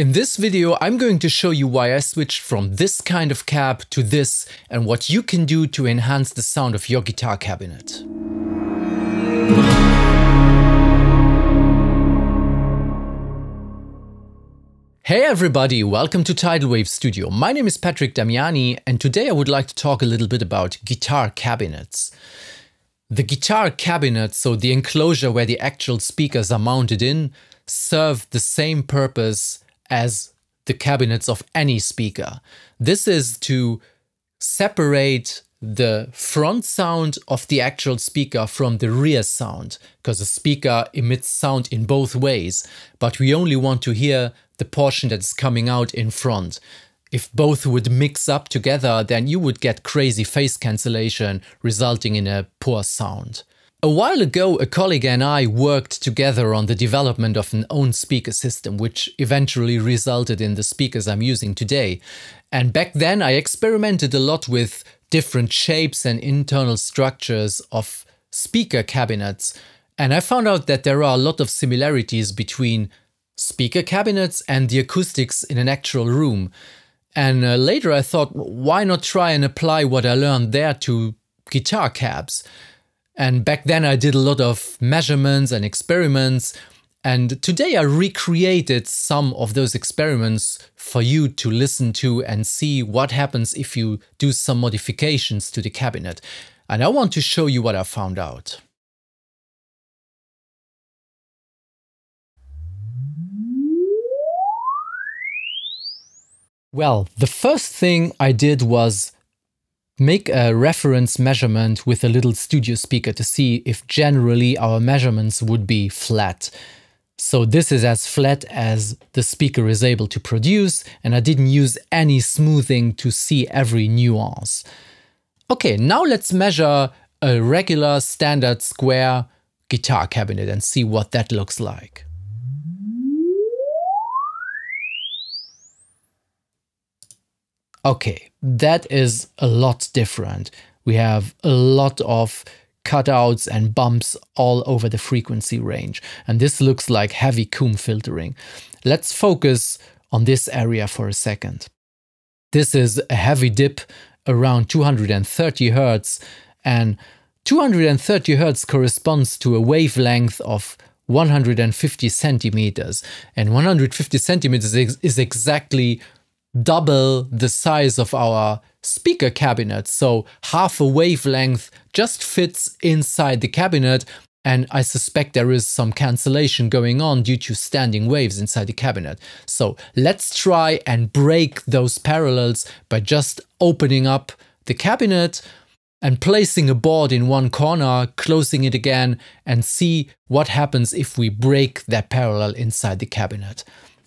In this video, I'm going to show you why I switched from this kind of cab to this and what you can do to enhance the sound of your guitar cabinet. Hey everybody, welcome to Tidalwave Studio. My name is Patrick Damiani and today I would like to talk a little bit about guitar cabinets. The guitar cabinet, so the enclosure where the actual speakers are mounted in, serve the same purpose as the cabinets of any speaker. This is to separate the front sound of the actual speaker from the rear sound, because the speaker emits sound in both ways, but we only want to hear the portion that's coming out in front. If both would mix up together, then you would get crazy phase cancellation, resulting in a poor sound. A while ago, a colleague and I worked together on the development of an own speaker system, which eventually resulted in the speakers I'm using today. And back then, I experimented a lot with different shapes and internal structures of speaker cabinets. And I found out that there are a lot of similarities between speaker cabinets and the acoustics in an actual room. And uh, later I thought, why not try and apply what I learned there to guitar cabs? And back then I did a lot of measurements and experiments. And today I recreated some of those experiments for you to listen to and see what happens if you do some modifications to the cabinet. And I want to show you what I found out. Well, the first thing I did was make a reference measurement with a little studio speaker to see if generally our measurements would be flat. So this is as flat as the speaker is able to produce and I didn't use any smoothing to see every nuance. Okay, now let's measure a regular standard square guitar cabinet and see what that looks like. Okay, that is a lot different. We have a lot of cutouts and bumps all over the frequency range. And this looks like heavy comb filtering. Let's focus on this area for a second. This is a heavy dip around 230 Hertz and 230 Hertz corresponds to a wavelength of 150 centimeters and 150 centimeters is exactly double the size of our speaker cabinet. So half a wavelength just fits inside the cabinet. And I suspect there is some cancellation going on due to standing waves inside the cabinet. So let's try and break those parallels by just opening up the cabinet and placing a board in one corner, closing it again, and see what happens if we break that parallel inside the cabinet.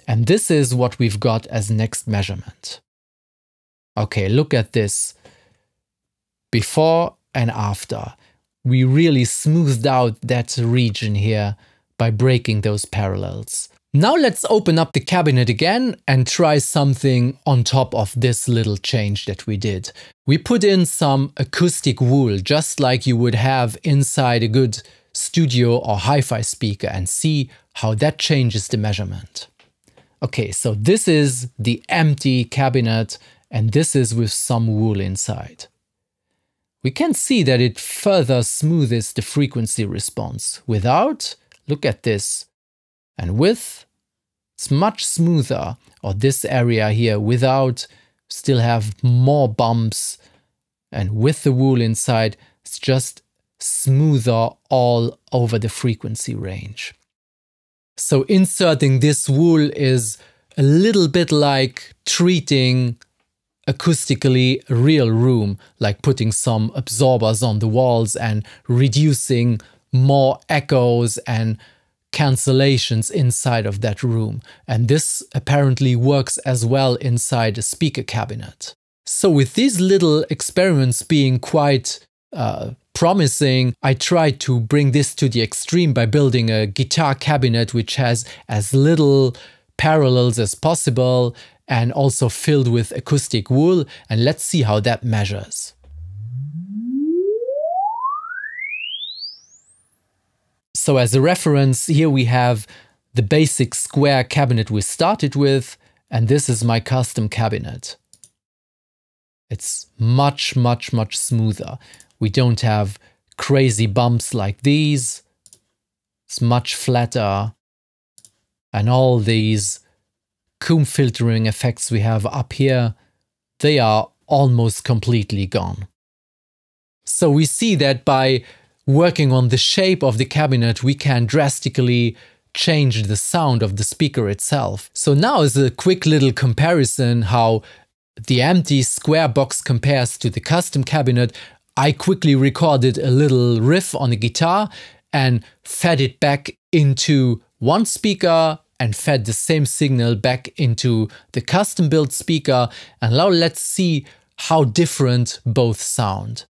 And this is what we've got as next measurement. Okay, look at this. Before and after. We really smoothed out that region here by breaking those parallels. Now let's open up the cabinet again and try something on top of this little change that we did. We put in some acoustic wool, just like you would have inside a good studio or hi-fi speaker and see how that changes the measurement. Okay, so this is the empty cabinet and this is with some wool inside. We can see that it further smoothes the frequency response. Without, look at this. And with, it's much smoother. Or this area here, without, still have more bumps. And with the wool inside, it's just smoother all over the frequency range. So inserting this wool is a little bit like treating acoustically a real room, like putting some absorbers on the walls and reducing more echoes and cancellations inside of that room. And this apparently works as well inside a speaker cabinet. So with these little experiments being quite uh, promising, I tried to bring this to the extreme by building a guitar cabinet which has as little parallels as possible and also filled with acoustic wool and let's see how that measures. So as a reference, here we have the basic square cabinet we started with and this is my custom cabinet. It's much, much, much smoother. We don't have crazy bumps like these. It's much flatter. And all these comb filtering effects we have up here, they are almost completely gone. So we see that by working on the shape of the cabinet, we can drastically change the sound of the speaker itself. So now is a quick little comparison how the empty square box compares to the custom cabinet. I quickly recorded a little riff on a guitar and fed it back into one speaker and fed the same signal back into the custom built speaker. And now let's see how different both sound.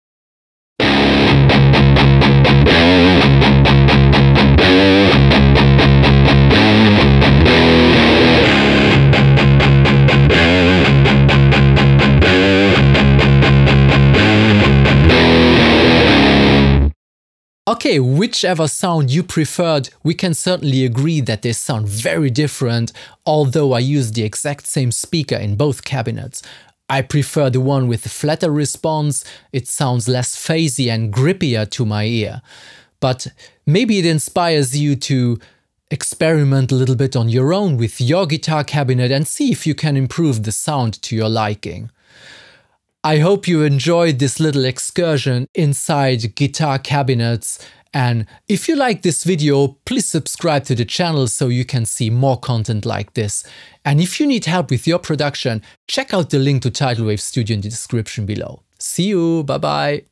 Okay, whichever sound you preferred, we can certainly agree that they sound very different, although I use the exact same speaker in both cabinets. I prefer the one with the flatter response, it sounds less phasey and grippier to my ear. But maybe it inspires you to experiment a little bit on your own with your guitar cabinet and see if you can improve the sound to your liking. I hope you enjoyed this little excursion inside guitar cabinets and if you like this video, please subscribe to the channel so you can see more content like this. And if you need help with your production, check out the link to Tidalwave Studio in the description below. See you, bye bye.